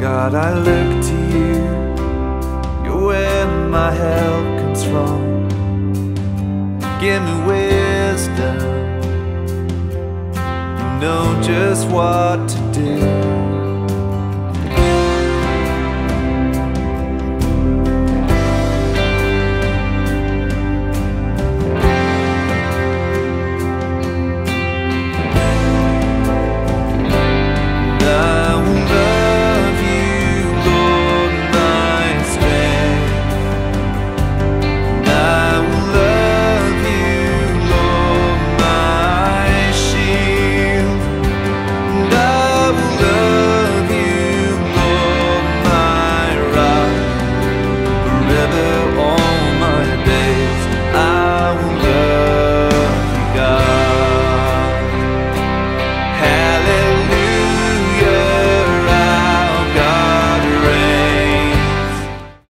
God, I look to you. You're where my help comes from. Give me wisdom. You know just what to do.